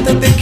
No te.